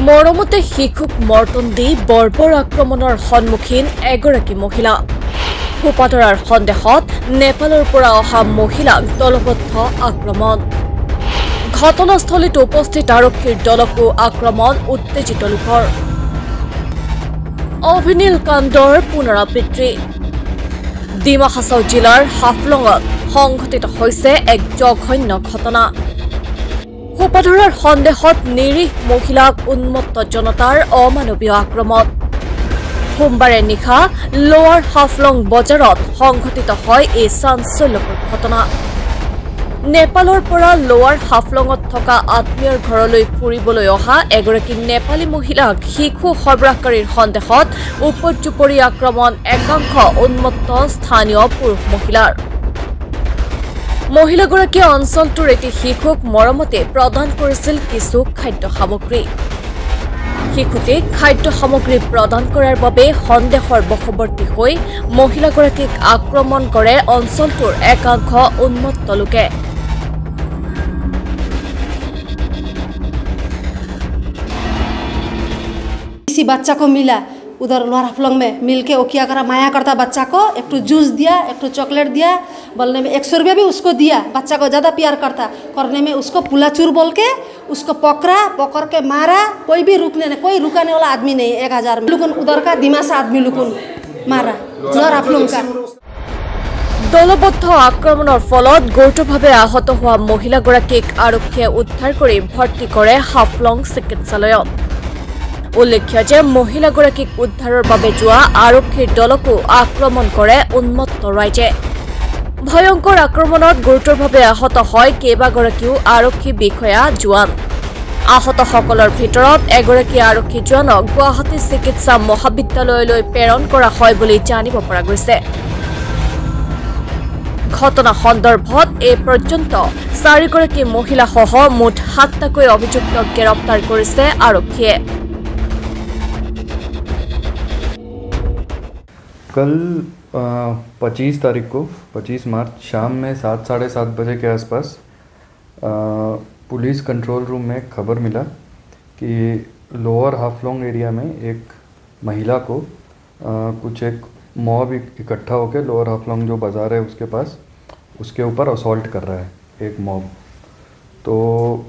মৰমতে শিশুক মৰ্টন দি বৰ্বৰ আক্ৰমণৰ সন্মুখীন এগৰাকী মহিলা। সোপাধৰাৰ সন্দেহত নেপালৰ পৰা অহা মহিলাক দলবদ্ধ আক্ৰমণ। ঘটনাস্থলীত উপস্থিত আৰক্ষীৰ দলকো আক্ৰমণ উত্তেজিত লোকৰ। অভিনীল কাণ্ডৰ পুনৰাবৃত্তি। ডিমা হাছাও জিলাৰ হাফলঙত সংঘটিত হৈছে এক জঘন্য ঘটনা। সোপাধৰাৰ সন্দেহত নিৰীহ মহিলাক উন্মত্ত জনতাৰ অমানৱীয় আক্ৰমণ। সোমবাৰে নিশা লোৱাৰ হাফলং বজাৰত সংঘটিত হয় এই চাঞ্চল্যকৰ ঘটনা। নেপালৰ পৰা লোৱাৰ হাফলঙত থকা আত্মীয়ৰ ঘৰলৈ ফুৰিবলৈ অহা এগৰাকী নেপালী মহিলাক শিশু সৰবৰাহকাৰীৰ সন্দেহত উপৰ্যুপৰি আক্ৰমণ একাংশ উন্মত্ত স্থানীয় পুৰুষ মহিলাৰ। মহিলাগৰাকীয়ে অঞ্চলটোৰ এটি শিশুক মৰমতে প্ৰদান কৰিছিল কিছু খাদ্য সামগ্ৰী। শিশুটিক খাদ্য সামগ্ৰী প্ৰদান কৰাৰ বাবে সন্দেহৰ বশৱৰ্তী হৈ মহিলাগৰাকীক আক্ৰমণ কৰে অঞ্চলটোৰ একাংশ উন্মত্ত লোকে। বাচ্চা মিলা उधर लोहार हफलंग में मिल के वो क्या करा माया करता बच्चा को एक ठो जूस दिया एक ठो चॉकलेट दिया बोलने में एक सौ रुपया भी उसको दिया बच्चा को ज़्यादा प्यार करता करने में उसको पुलाचूर बोल के उसको पकड़ा पकड़ के मारा कोई भी रुकने नहीं कोई रुकाने वाला आदमी नहीं एक हज़ार में लुकुन उधर का दिमाग आदमी लुकुन मारा लोहार हफलंग का দলবদ্ধ আক্ৰমণৰ ফলত গুৰুতৰভাৱে আহত হোৱা মহিলাগৰাকীক আৰক্ষীয়ে উদ্ধাৰ কৰি ভৰ্তি কৰে হাফলং চিকিৎসালয়ত উল্লেখ্য যে মহিলাগৰাকীক উদ্ধাৰৰ বাবে যোৱা আৰক্ষীৰ দলকো আক্ৰমণ কৰে উন্মত্ত ৰাইজে। ভয়ংকৰ আক্ৰমণত গুৰুতৰভাৱে আহত হয় কেইবাগৰাকীও আৰক্ষী বিষয়া জোৱান। আহতসকলৰ ভিতৰত এগৰাকী আৰক্ষী জোৱানক গুৱাহাটী চিকিৎসা মহাবিদ্যালয়লৈ প্ৰেৰণ কৰা হয় বুলি জানিব পৰা গৈছে। ঘটনা সন্দৰ্ভত এই পৰ্যন্ত চাৰিগৰাকী মহিলাসহ মুঠ সাতটাকৈ অভিযুক্তক গ্ৰেপ্তাৰ কৰিছে আৰক্ষীয়ে। कल पच्चीस तारीख को पच्चीस मार्च शाम में सात साढ़े सात बजे के आसपास पुलिस कंट्रोल रूम में खबर मिला कि लोअर हाफलोंग एरिया में एक महिला को अ, कुछ एक मॉब इकट्ठा होकर लोअर हाफलोंग जो बाज़ार है उसके पास उसके ऊपर असॉल्ट कर रहा है एक मॉब। तो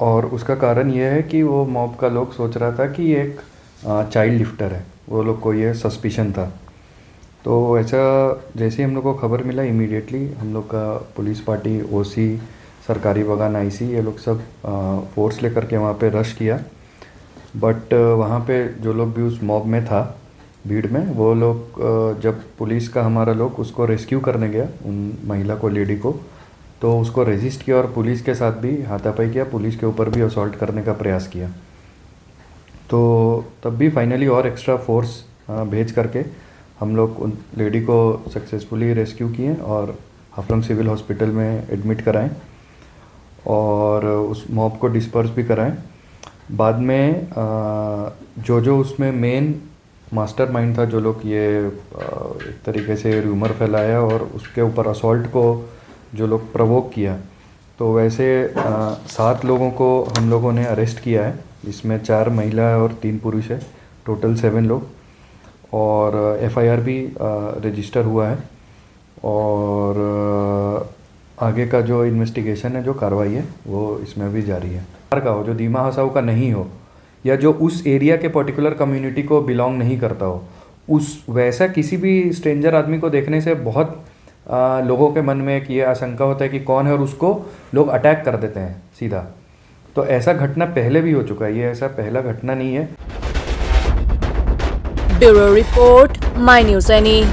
और उसका कारण ये है कि वो मॉब का लोग सोच रहा था कि एक चाइल्ड लिफ्टर है। वो लोग को ये सस्पिशन था। तो ऐसा जैसे ही हम लोग को खबर मिला इमीडिएटली हम लोग का पुलिस पार्टी ओसी सरकारी बगान आईसी ये लोग सब फोर्स लेकर के वहाँ पे रश किया। बट वहाँ पे जो लोग भी उस मॉब में था, भीड़ में, वो लोग जब पुलिस का हमारा लोग उसको रेस्क्यू करने गया, उन महिला को लेडी को तो उसको रेजिस्ट किया और पुलिस के साथ भी हाथापाई किया, पुलिस के ऊपर भी असॉल्ट करने का प्रयास किया। तो तब भी फाइनली और एक्स्ट्रा फोर्स भेज करके हम लोग उन लेडी को सक्सेसफुली रेस्क्यू किए और हाफलंग सिविल हॉस्पिटल में एडमिट कराएँ और उस मॉब को डिस्पर्स भी कराएँ। बाद में जो जो उसमें मेन मास्टरमाइंड था, जो लोग ये एक तरीके से रूमर फैलाया और उसके ऊपर असॉल्ट को जो लोग प्रवोक किया तो वैसे सात लोगों को हम लोगों ने अरेस्ट किया है। इसमें चार महिला और तीन पुरुष है। टोटल सेवन लोग। और एफआईआर भी रजिस्टर हुआ है। और आगे का जो इन्वेस्टिगेशन है, जो कार्रवाई है, वो इसमें भी जारी है। का हो, जो दीमा हसाऊ का नहीं हो, या जो उस एरिया के पर्टिकुलर कम्युनिटी को बिलोंग नहीं करता हो, उस, वैसा किसी भी स्ट्रेंजर आदमी को देखने से बहुत आ, लोगों के मन में एक ये आशंका होता है कि कौन है और उसको लोग अटैक कर देते हैं सीधा। तो ऐसा घटना पहले भी हो चुका है ये ऐसा पहला घटना नहीं है। Bureau report my news ANI.